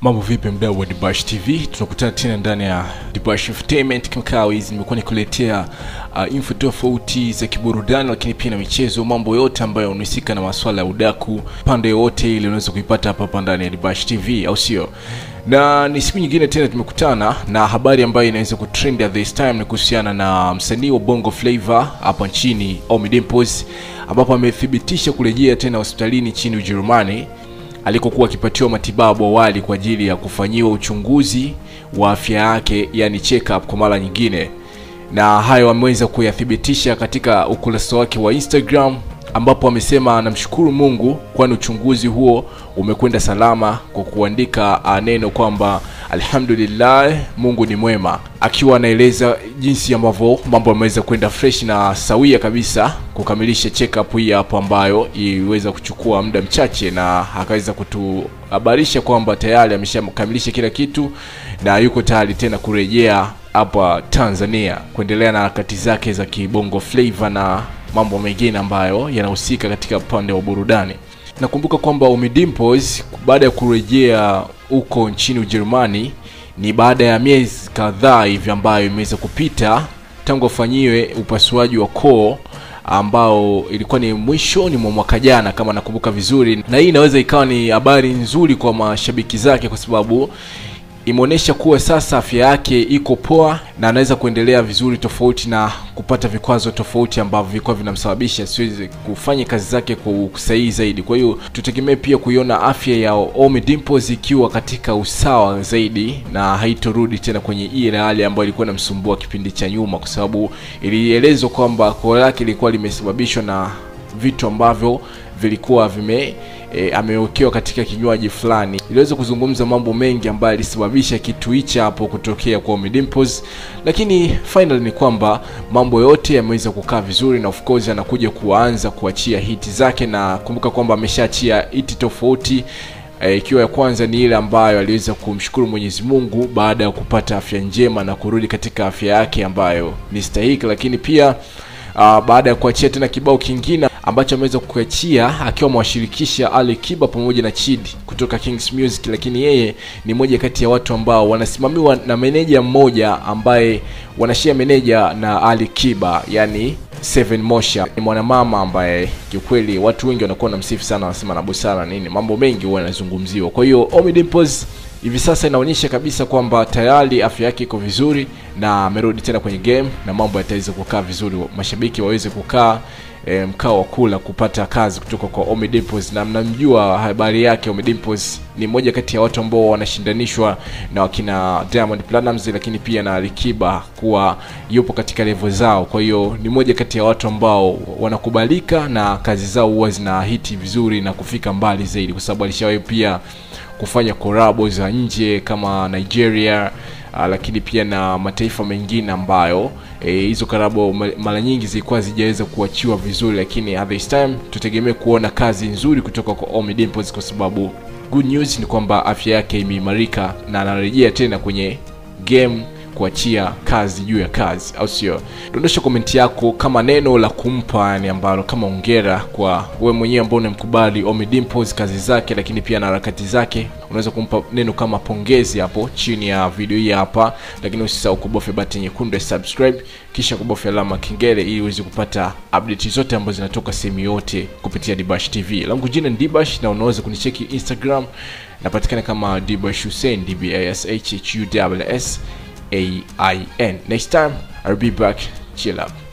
Mambo vipi mdau wa Dibash TV, tunakutana tena ndani ya Dibash Entertainment. Hizi nimekuwa nikuletea uh, info tofauti za kiburudani, lakini pia na michezo, mambo yote ambayo unahusika na masuala ya udaku, pande yote ile unaweza kuipata hapa hapa ndani ya Dibash TV, au sio? Na ni siku nyingine tena tumekutana na habari ambayo inaweza kutrend at this time, ni kuhusiana na msanii wa Bongo flavor hapa nchini Ommy Dimpoz, ambapo amethibitisha kurejea tena hospitalini nchini Ujerumani alikokuwa akipatiwa matibabu awali kwa ajili ya kufanyiwa uchunguzi wa afya yake, yani check up kwa mara nyingine, na hayo ameweza kuyathibitisha katika ukurasa wake wa Instagram ambapo amesema anamshukuru Mungu kwani uchunguzi huo umekwenda salama, kwa kuandika neno kwamba alhamdulillah, Mungu ni mwema, akiwa anaeleza jinsi ambavyo mambo yameweza kwenda fresh na sawia kabisa kukamilisha check up hii hapo ambayo iliweza kuchukua muda mchache, na akaweza kutuhabarisha kwamba tayari ameshakamilisha kila kitu na yuko tayari tena kurejea hapa Tanzania kuendelea na harakati zake za kibongo flavor na mambo mengine ambayo yanahusika katika upande wa burudani. Nakumbuka kwamba umidimpos baada ya kurejea huko nchini Ujerumani ni baada ya miezi kadhaa hivi ambayo imeweza kupita tangu afanyiwe upasuaji wa koo ambao ilikuwa ni mwishoni mwa mwaka jana kama nakumbuka vizuri, na hii inaweza ikawa ni habari nzuri kwa mashabiki zake kwa sababu imeonyesha kuwa sasa afya yake iko poa na anaweza kuendelea vizuri, tofauti na kupata vikwazo tofauti ambavyo vilikuwa vinamsababisha siwezi kufanya kazi zake kwa usahihi zaidi. Kwa hiyo tutegemee pia kuiona afya ya Dimples ikiwa katika usawa zaidi na haitorudi tena kwenye ile hali ambayo ilikuwa inamsumbua kipindi cha nyuma, kwa sababu ilielezwa kwamba koo lake ilikuwa limesababishwa na vitu ambavyo vilikuwa vime e, amewekewa katika kinywaji fulani. Iliweza kuzungumza mambo mengi ambayo alisababisha kitu hicho hapo kutokea kwa Ommy Dimpoz, lakini final ni kwamba mambo yote yameweza kukaa vizuri, na of course anakuja kuanza kuachia hiti zake, na kumbuka kwamba ameshaachia hiti tofauti ikiwa e, ya kwanza ni ile ambayo aliweza kumshukuru Mwenyezi Mungu baada ya kupata afya njema na kurudi katika afya yake ambayo ni stahiki, lakini pia a, baada ya kuachia tena kibao kingine ambacho ameweza kuachia akiwa amewashirikisha Ali Kiba pamoja na Chidi kutoka Kings Music, lakini yeye ni moja kati ya watu ambao wanasimamiwa na meneja mmoja ambaye wanashia meneja na Ali Kiba, yani Seven Mosha. Ni mwanamama ambaye kiukweli watu wengi wanakuwa na msifu sana, wanasema na busara nini, mambo mengi huwa yanazungumziwa. Kwa hiyo Ommy Dimpoz hivi sasa inaonyesha kabisa kwamba tayari afya yake iko vizuri na amerudi tena kwenye game na mambo yataweza kukaa vizuri, mashabiki waweze kukaa e, mkao wa kula kupata kazi kutoka kwa Ommy Dimpoz, na mnamjua habari yake. Ommy Dimpoz ni mmoja kati ya watu ambao wanashindanishwa na wakina Diamond Platnumz, lakini pia na Alikiba kuwa yupo katika level zao. Kwa hiyo ni mmoja kati ya watu ambao wanakubalika na kazi zao huwa zina hiti vizuri na kufika mbali zaidi, kwa sababu alishawahi pia kufanya korabo za nje kama Nigeria uh, lakini pia na mataifa mengine ambayo hizo e, karabo mara nyingi zilikuwa zijaweza kuachiwa vizuri, lakini at this time tutegemee kuona kazi nzuri kutoka kwa Ommy kwa sababu good news ni kwamba afya yake imeimarika na anarejea tena kwenye game kuachia kazi juu ya kazi, au sio? Dondosha komenti yako kama neno la kumpa, ni ambalo kama ongera kwa wewe mwenyewe ambao unamkubali Ommy Dimpoz kazi zake, lakini pia na harakati zake. Unaweza kumpa neno kama pongezi hapo chini ya video hii hapa, lakini usisahau kubofya button nyekundu ya subscribe, kisha kubofya alama kengele ili uweze kupata update zote ambazo zinatoka sehemu yote kupitia Dibash TV. Langu jina ni Dibash na unaweza kunicheki Instagram, napatikana kama Dibash Hussein, D B A S H H U S S A I N. Next time, I'll be back. Chill up.